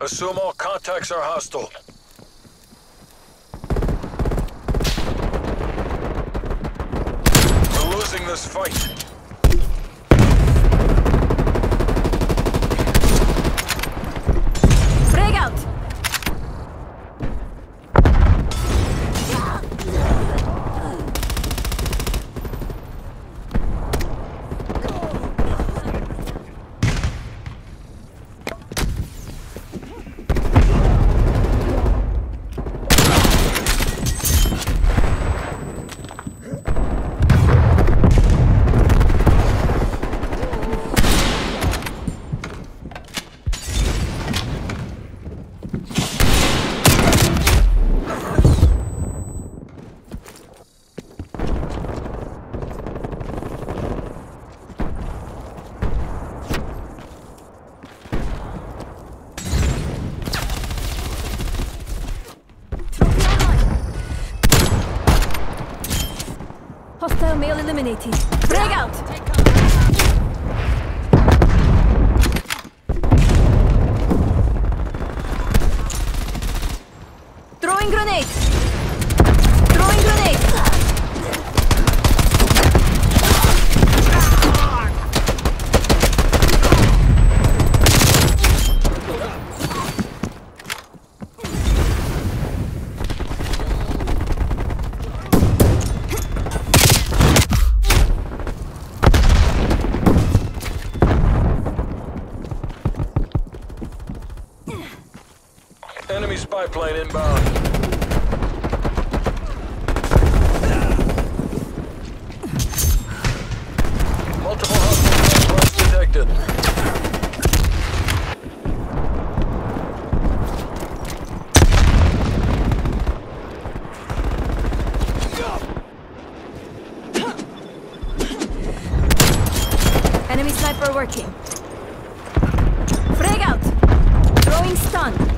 Assume all contacts are hostile. We're losing this fight. Frag out! Trophy online. Hostile male eliminated. Frag out! Throwing grenade! Throwing grenade! Enemy spy plane inbound. Multiple hostile detected. Enemy sniper working. Frag out! Throwing stun.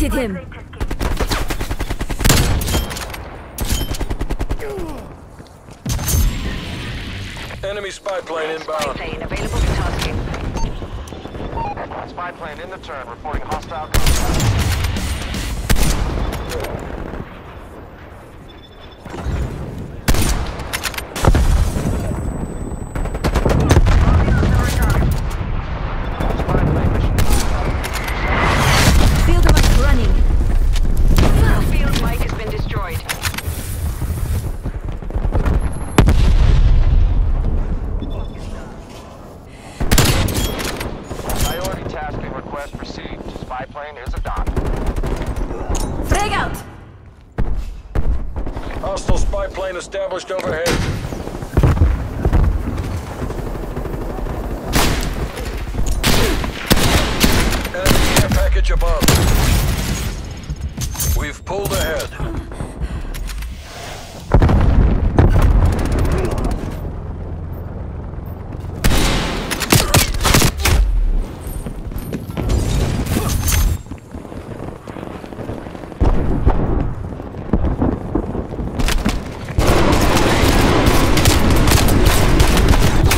Deleted him. Enemy spy plane Spy plane available for tasking. Spy plane in the turn, reporting hostile contact. Plane is a dot. Frag out! Hostile spy plane established overhead. Enemy care package above. We've pulled ahead.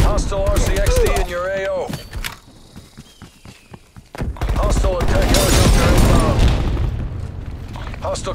Hostile RCXD in your AO. Hostile attack helicopter inbound. Hostile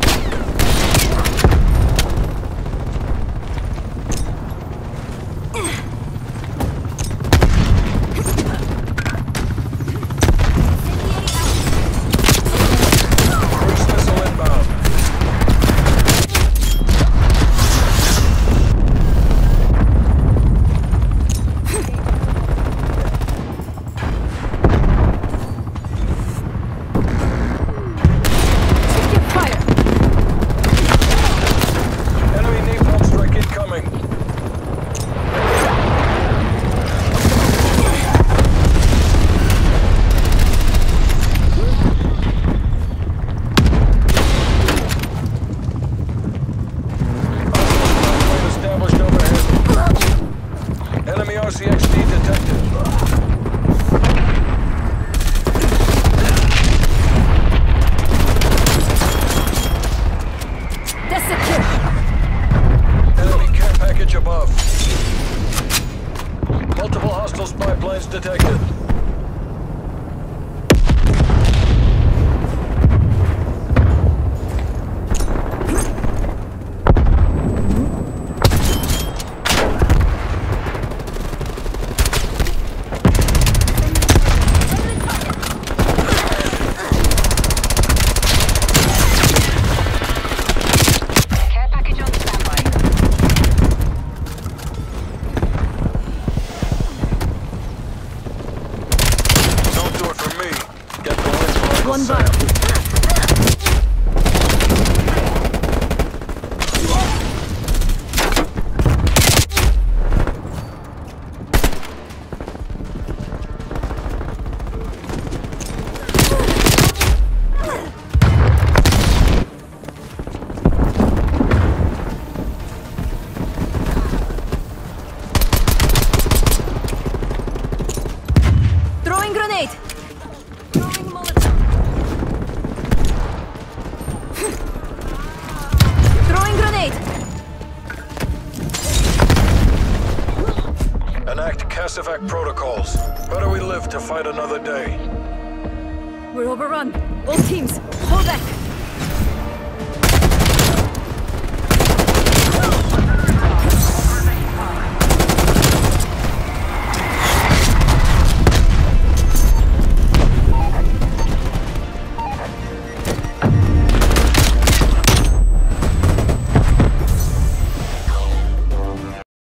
detected. Them. Throwing grenade. Enact Casevac protocols. Better we live to fight another day. We're overrun. All teams, hold back.